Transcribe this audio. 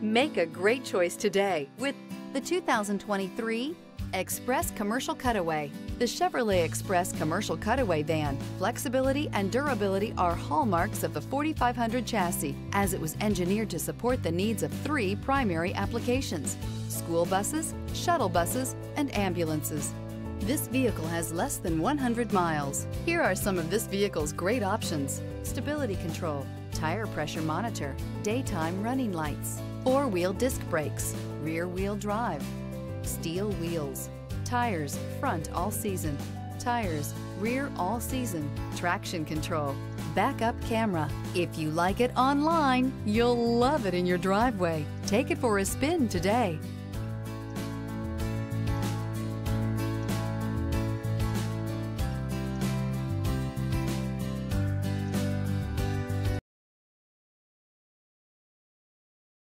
Make a great choice today with the 2023 Express Commercial Cutaway. The Chevrolet Express Commercial Cutaway van, flexibility and durability are hallmarks of the 4500 chassis as it was engineered to support the needs of three primary applications, school buses, shuttle buses, and ambulances. This vehicle has less than 100 miles. Here are some of this vehicle's great options. Stability control, tire pressure monitor, daytime running lights, four-wheel disc brakes, rear-wheel drive, steel wheels, tires front all season, tires rear all season, traction control, backup camera. If you like it online, you'll love it in your driveway. Take it for a spin today.